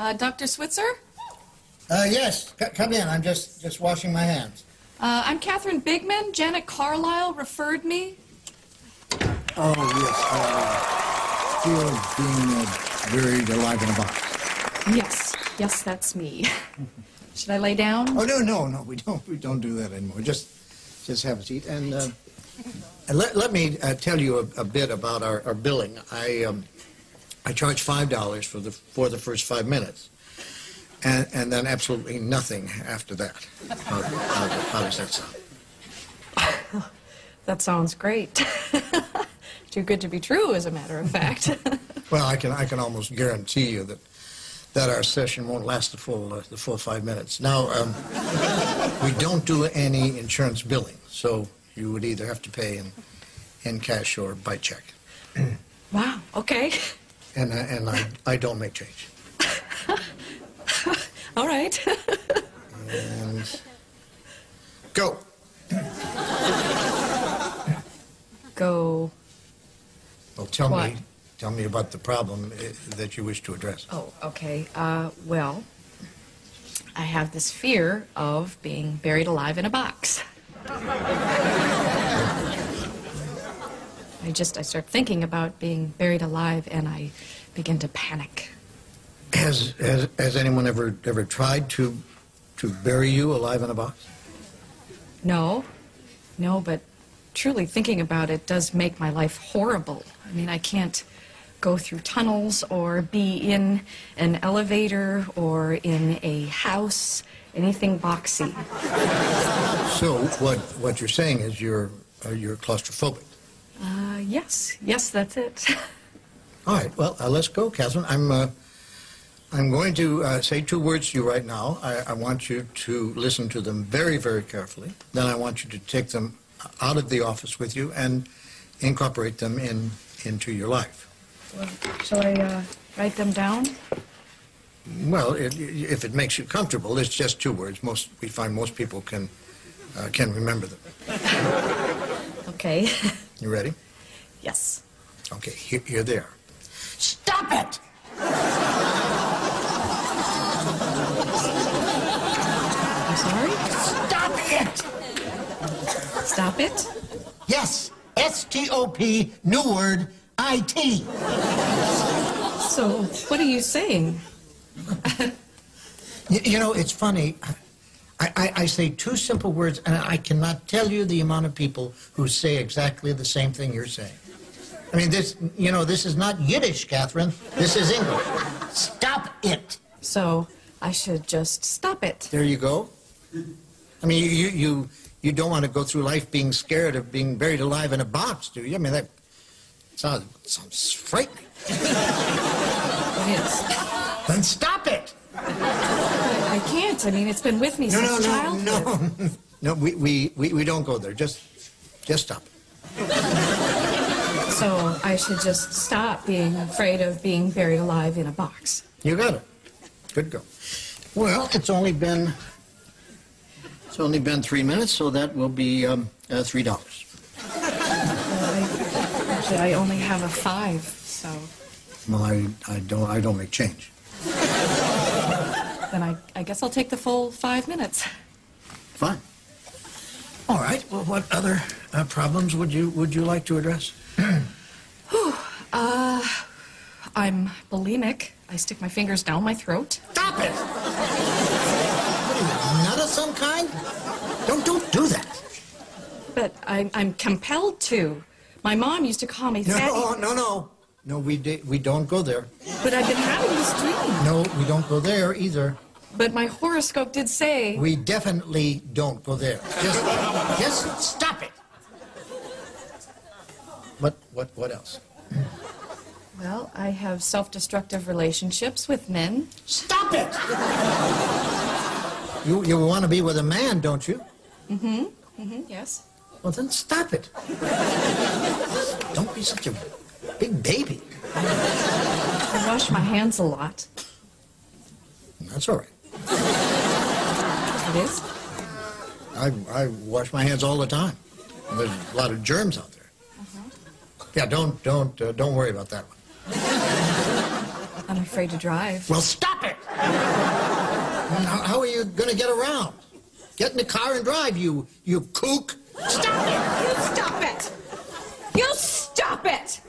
Uh, Dr. Switzer? Uh, yes, C- come in. I'm just, just washing my hands. Uh, I'm Catherine Bigman. Janet Carlisle referred me. Oh, yes. Uh, fear being uh, buried alive in a box. Yes, yes, that's me. Should I lay down? Oh, no, no, no. We don't, we don't do that anymore. Just, just have a seat. And, uh, and let, let me uh, tell you a, a bit about our, our billing. I, um, I charge $5 for the, for the first five minutes. And, and then absolutely nothing after that. How, how, how does that sound? That sounds great. Too good to be true, as a matter of fact. Well, I can, I can almost guarantee you that, that our session won't last the full, uh, the full five minutes. Now, um, we don't do any insurance billing, so you would either have to pay in, in cash or by check. wow, okay. And, I- and I, I don't make change. All right. And go. Go. Well, tell What? me, tell me about the problem uh, that you wish to address. Oh, okay. Uh, well, I have this fear of being buried alive in a box. I just, I start thinking about being buried alive and I begin to panic. Has, has, has anyone ever, ever tried to, to bury you alive in a box? No, no, but truly thinking about it does make my life horrible. I mean, I can't go through tunnels or be in an elevator or in a house, anything boxy. So what, what you're saying is you're, uh, you're claustrophobic. Uh, yes, yes, that's it. All right, well, uh, let's go, Catherine. I'm, uh, I'm going to uh, say two words to you right now. I, I want you to listen to them very, very carefully. Then I want you to take them out of the office with you and incorporate them in, into your life. Well, shall I uh, write them down? Well, it, if it makes you comfortable, it's just two words. Most, we find most people can, uh, can remember them. Okay. You ready? yes. Okay, here, here they are. Stop it! I'm sorry? Stop it! Stop it? Yes, S-T-O-P, new word, I-T. So, what are you saying? You, you know, it's funny. I, I, I say two simple words, and I cannot tell you the amount of people who say exactly the same thing you're saying. I mean, this, you know, this is not Yiddish, Catherine. This is English. Stop it! So, I should just stop it. There you go. I mean, you, you, you don't want to go through life being scared of being buried alive in a box, do you? I mean, that sounds, sounds frightening. It is. Then stop! I can't. I mean, it's been with me No, since no, no, childhood. no. No, we, we, we, we don't go there. Just, just stop. So I should just stop being afraid of being buried alive in a box. You got it. Good go. Well, it's only been it's only been three minutes, so that will be um, uh, three dollars. I, I only have a five, so Well, I, I don't I don't make change. Then I, I guess I'll take the full five minutes. Fine. All right. Well, what other uh, problems would you would you like to address? Uh, I'm bulimic. I stick my fingers down my throat. Stop it! What nut of some kind? Don't don't do that. But I'm, I'm compelled to. My mom used to call me fatty. No, no, no. We di- we don't go there. But I've been having this dream. No, we don't go there either. But my horoscope did say. We definitely don't go there. Just just Stop it! what what what else? Well, I have self destructive relationships with men. Stop it! You you want to be with a man, don't you? Mm hmm Mm-hmm, yes. Well, then stop it. Don't be such a big baby. I wash my hands a lot. That's all right. It is? I, I wash my hands all the time. There's a lot of germs out there. Yeah, don't don't uh, don't worry about that one. I'm afraid to drive. Well, stop it! How, how are you going to get around? Get in the car and drive, you you kook. Stop it! You stop it! You stop it!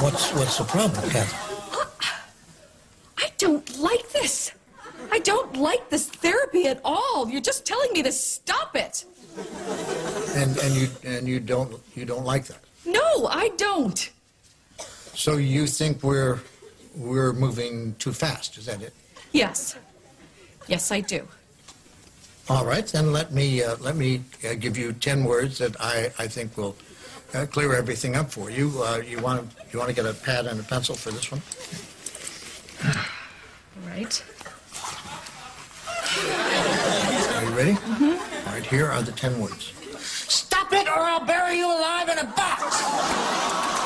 What's what's the problem, Kathy? I don't like this. I don't like this therapy at all. You're just telling me to stop it. And and you and you don't you don't like that. No, I don't. So you think we're we're moving too fast? Is that it? Yes. Yes, I do. All right, then let me uh, let me uh, give you ten words that I, I think will uh, clear everything up for you. Uh, you want you want to get a pad and a pencil for this one? All right. Are you ready? Mm-hmm. All right, here are the ten words. Stop it or I'll bury you alive in a box!